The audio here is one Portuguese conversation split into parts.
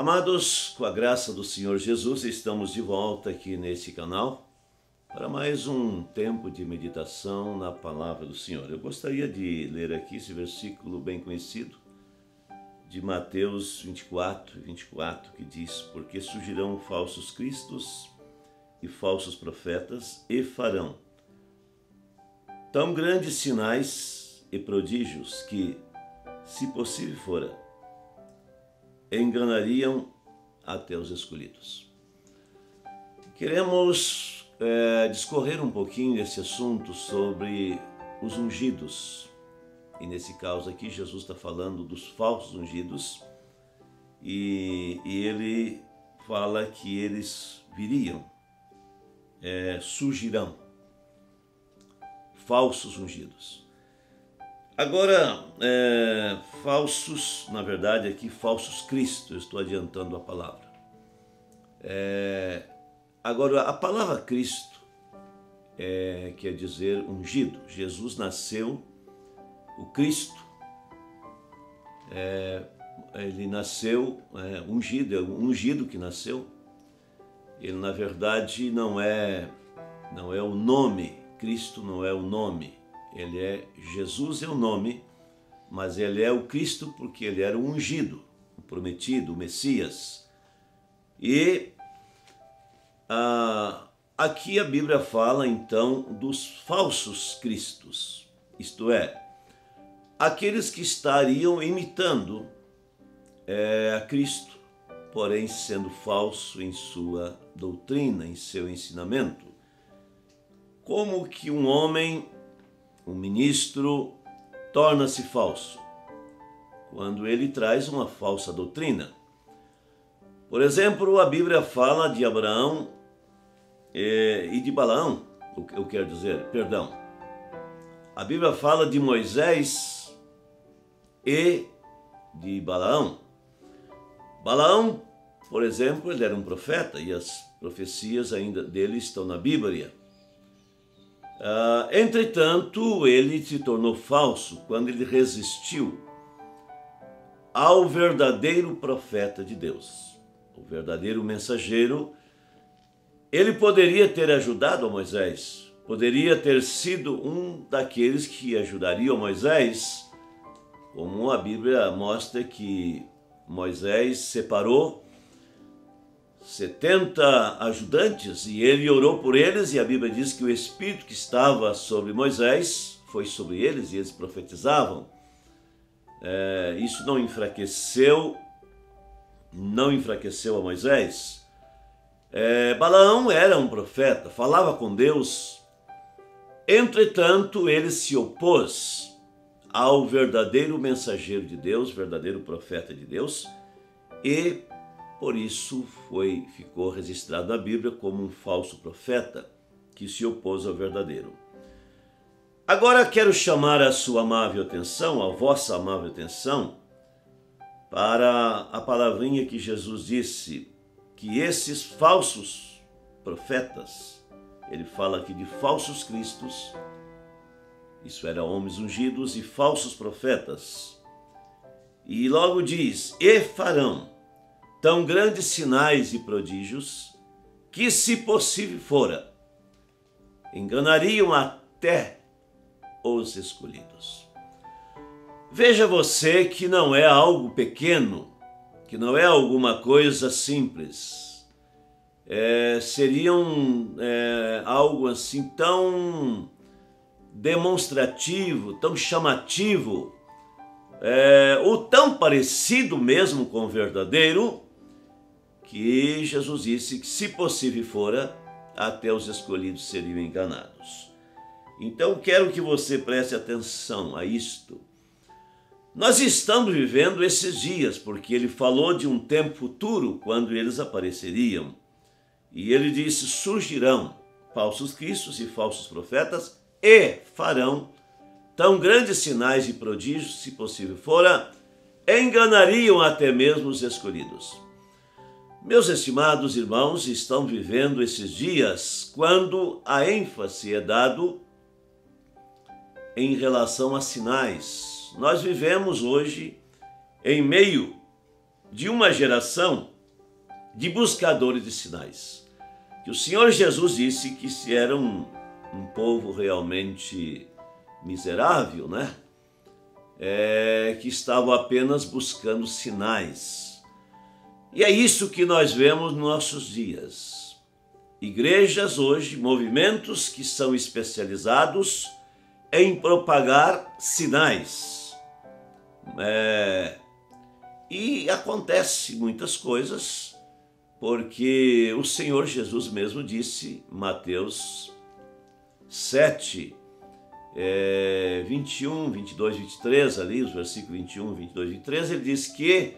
Amados, com a graça do Senhor Jesus, estamos de volta aqui nesse canal para mais um tempo de meditação na palavra do Senhor. Eu gostaria de ler aqui esse versículo bem conhecido de Mateus 24, 24, que diz: Porque surgirão falsos cristos e falsos profetas e farão tão grandes sinais e prodígios que, se possível fora, enganariam até os escolhidos. Queremos é, discorrer um pouquinho desse assunto sobre os ungidos. E nesse caso aqui, Jesus está falando dos falsos ungidos e, e ele fala que eles viriam, é, surgirão, falsos ungidos. Agora, é, falsos, na verdade, aqui, falsos Cristo, eu estou adiantando a palavra. É, agora, a palavra Cristo é, quer dizer ungido. Jesus nasceu, o Cristo, é, ele nasceu é, ungido, é o ungido que nasceu. Ele, na verdade, não é, não é o nome, Cristo não é o nome ele é Jesus é o nome, mas ele é o Cristo porque ele era o ungido, o prometido, o Messias. E ah, aqui a Bíblia fala então dos falsos cristos, isto é, aqueles que estariam imitando é, a Cristo, porém sendo falso em sua doutrina, em seu ensinamento. Como que um homem um ministro torna-se falso quando ele traz uma falsa doutrina. Por exemplo, a Bíblia fala de Abraão eh, e de Balaão, eu quero dizer, perdão. A Bíblia fala de Moisés e de Balaão. Balaão, por exemplo, ele era um profeta e as profecias ainda dele estão na Bíblia. Uh, entretanto, ele se tornou falso quando ele resistiu ao verdadeiro profeta de Deus, o verdadeiro mensageiro. Ele poderia ter ajudado a Moisés, poderia ter sido um daqueles que ajudariam Moisés, como a Bíblia mostra que Moisés separou 70 ajudantes e ele orou por eles, e a Bíblia diz que o Espírito que estava sobre Moisés foi sobre eles e eles profetizavam. É, isso não enfraqueceu, não enfraqueceu a Moisés. É, Balaão era um profeta, falava com Deus, entretanto ele se opôs ao verdadeiro mensageiro de Deus, verdadeiro profeta de Deus, e por isso foi ficou registrado na Bíblia como um falso profeta que se opôs ao verdadeiro. Agora quero chamar a sua amável atenção, a vossa amável atenção, para a palavrinha que Jesus disse que esses falsos profetas, ele fala aqui de falsos cristos, isso era homens ungidos e falsos profetas. E logo diz: "E farão tão grandes sinais e prodígios que, se possível fora, enganariam até os escolhidos. Veja você que não é algo pequeno, que não é alguma coisa simples. É, seriam é, algo assim tão demonstrativo, tão chamativo, é, ou tão parecido mesmo com o verdadeiro, que Jesus disse que, se possível fora, até os escolhidos seriam enganados. Então, quero que você preste atenção a isto. Nós estamos vivendo esses dias, porque ele falou de um tempo futuro, quando eles apareceriam. E ele disse: surgirão falsos cristos e falsos profetas e farão tão grandes sinais e prodígios, se possível fora, enganariam até mesmo os escolhidos. Meus estimados irmãos, estão vivendo esses dias quando a ênfase é dado em relação a sinais. Nós vivemos hoje em meio de uma geração de buscadores de sinais. Que o Senhor Jesus disse que se era um, um povo realmente miserável, né? É, que estavam apenas buscando sinais. E é isso que nós vemos nos nossos dias. Igrejas hoje, movimentos que são especializados em propagar sinais. É, e acontece muitas coisas, porque o Senhor Jesus mesmo disse, Mateus 7, é, 21, 22, 23, ali, os versículos 21, 22 e 23, ele diz que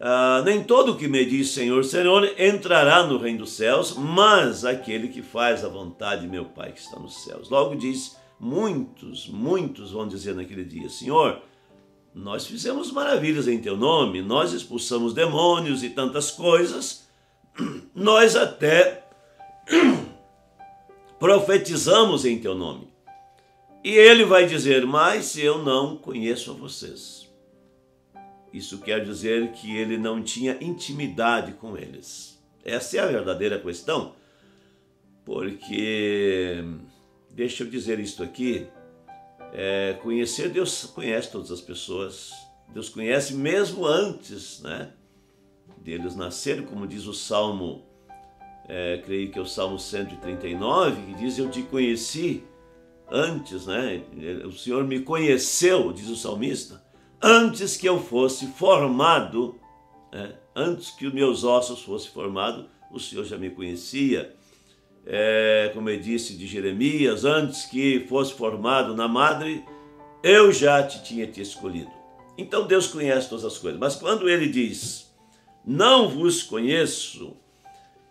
ah, nem todo que me diz Senhor, Senhor entrará no reino dos céus, mas aquele que faz a vontade de meu Pai que está nos céus. Logo diz, muitos, muitos vão dizer naquele dia, Senhor, nós fizemos maravilhas em teu nome, nós expulsamos demônios e tantas coisas, nós até profetizamos em teu nome. E ele vai dizer: Mas eu não conheço a vocês. Isso quer dizer que ele não tinha intimidade com eles. Essa é a verdadeira questão. Porque, deixa eu dizer isto aqui: é, conhecer Deus conhece todas as pessoas. Deus conhece mesmo antes, né? Deles nascerem, como diz o Salmo é, creio que é o Salmo 139, que diz: Eu te conheci antes, né? O Senhor me conheceu, diz o salmista, antes que eu fosse formado, né? antes que os meus ossos fossem formados, o Senhor já me conhecia. É, como eu disse de Jeremias, antes que fosse formado na madre, eu já te tinha te escolhido. Então Deus conhece todas as coisas. Mas quando ele diz, não vos conheço,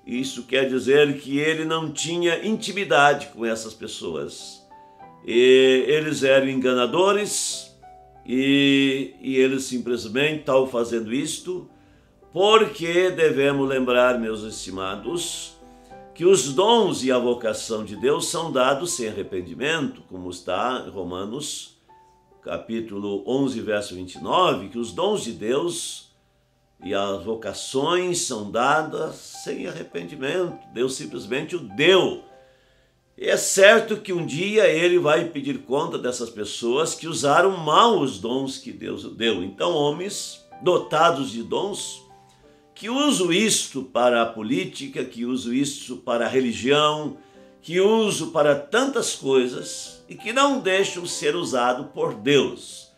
isso quer dizer que ele não tinha intimidade com essas pessoas. E eles eram enganadores e, e eles simplesmente estavam fazendo isto porque devemos lembrar, meus estimados, que os dons e a vocação de Deus são dados sem arrependimento, como está em Romanos capítulo 11, verso 29, que os dons de Deus e as vocações são dadas sem arrependimento. Deus simplesmente o deu. É certo que um dia ele vai pedir conta dessas pessoas que usaram mal os dons que Deus deu. Então, homens dotados de dons que usam isto para a política, que usam isto para a religião, que usam para tantas coisas e que não deixam ser usado por Deus.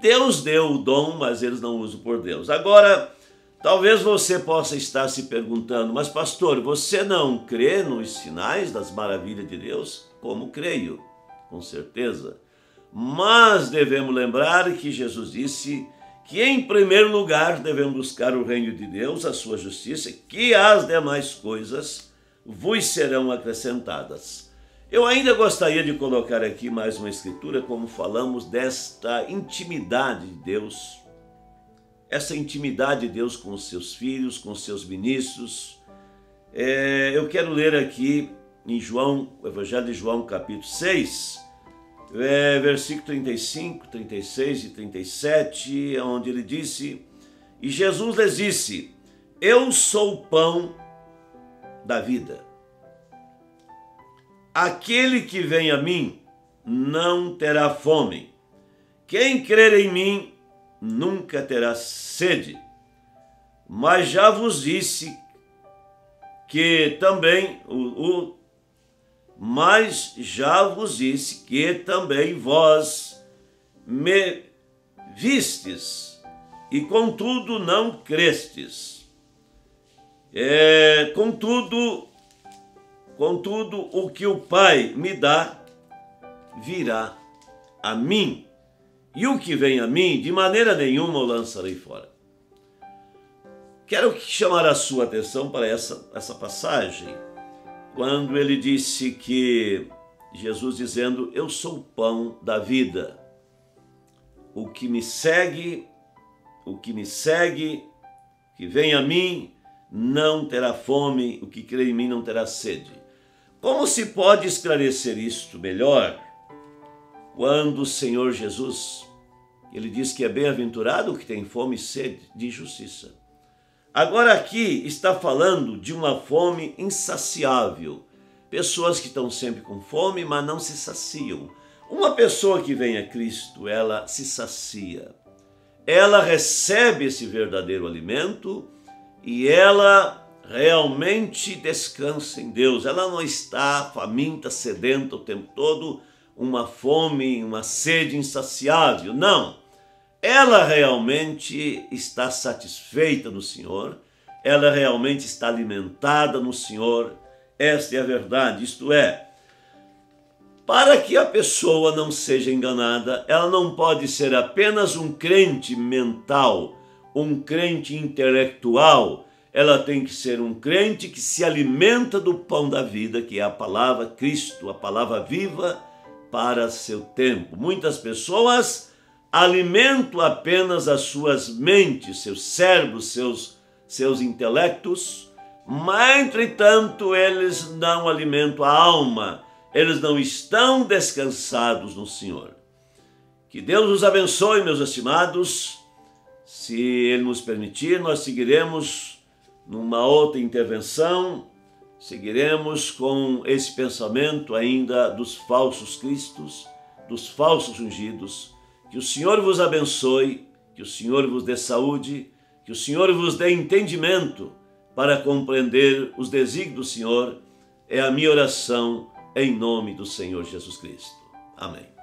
Deus deu o dom, mas eles não usam por Deus. Agora, Talvez você possa estar se perguntando, mas pastor, você não crê nos sinais das maravilhas de Deus? Como creio, com certeza. Mas devemos lembrar que Jesus disse que em primeiro lugar devemos buscar o reino de Deus, a sua justiça, que as demais coisas vos serão acrescentadas. Eu ainda gostaria de colocar aqui mais uma escritura, como falamos desta intimidade de Deus essa intimidade de Deus com os seus filhos, com os seus ministros. É, eu quero ler aqui em João, o Evangelho de João, capítulo 6, é, versículo 35, 36 e 37, onde ele disse: E Jesus lhes disse: Eu sou o pão da vida. Aquele que vem a mim não terá fome. Quem crer em mim nunca terá sede. Mas já vos disse que também o, o mas já vos disse que também vós me vistes e contudo não crestes. É, contudo, contudo o que o Pai me dá virá a mim e o que vem a mim, de maneira nenhuma o lançarei fora. Quero chamar a sua atenção para essa, essa passagem, quando ele disse que Jesus dizendo: Eu sou o pão da vida. O que me segue, o que me segue, que vem a mim, não terá fome, o que crê em mim não terá sede. Como se pode esclarecer isto melhor? Quando o Senhor Jesus ele diz que é bem-aventurado o que tem fome e sede de justiça. Agora aqui está falando de uma fome insaciável. Pessoas que estão sempre com fome, mas não se saciam. Uma pessoa que vem a Cristo, ela se sacia. Ela recebe esse verdadeiro alimento e ela realmente descansa em Deus. Ela não está faminta, sedenta o tempo todo, uma fome, uma sede insaciável. Não. Ela realmente está satisfeita no Senhor, ela realmente está alimentada no Senhor. Esta é a verdade, isto é, para que a pessoa não seja enganada, ela não pode ser apenas um crente mental, um crente intelectual, ela tem que ser um crente que se alimenta do pão da vida, que é a palavra Cristo, a palavra viva para seu tempo. Muitas pessoas alimentam apenas as suas mentes, seus cérebros, seus, seus intelectos, mas entretanto eles não alimentam a alma, eles não estão descansados no Senhor. Que Deus nos abençoe, meus estimados. Se Ele nos permitir, nós seguiremos numa outra intervenção, seguiremos com esse pensamento ainda dos falsos cristos, dos falsos ungidos. Que o Senhor vos abençoe, que o Senhor vos dê saúde, que o Senhor vos dê entendimento para compreender os desígnios do Senhor. É a minha oração em nome do Senhor Jesus Cristo. Amém.